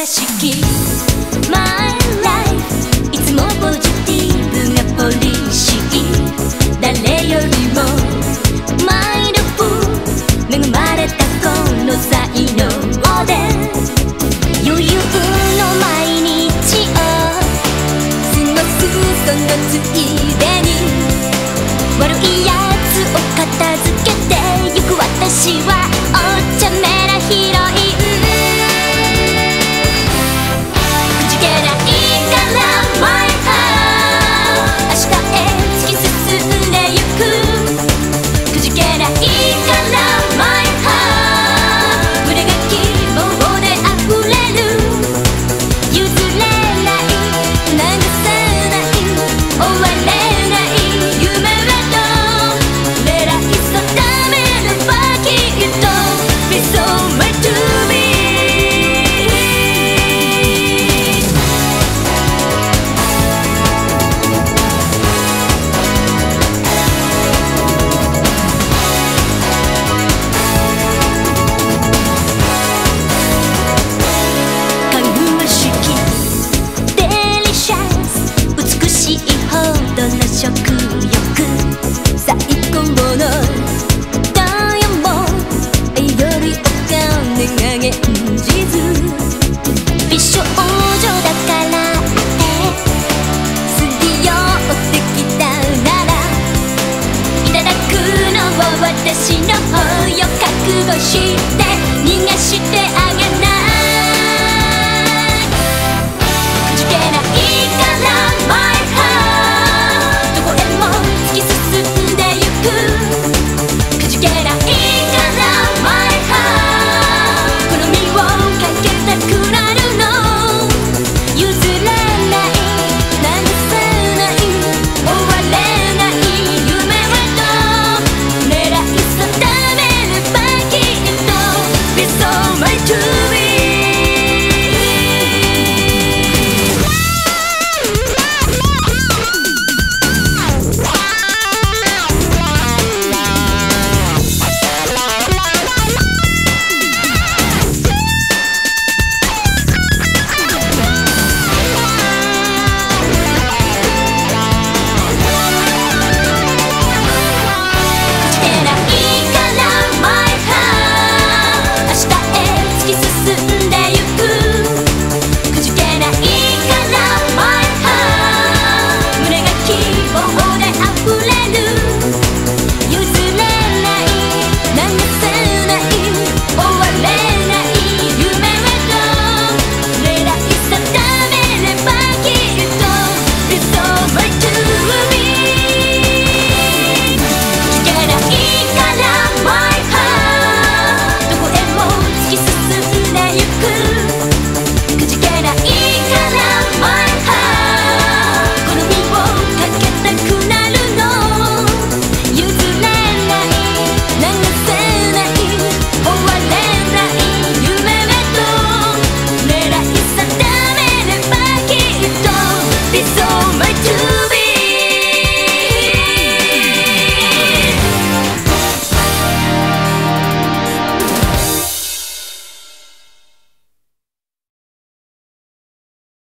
domestique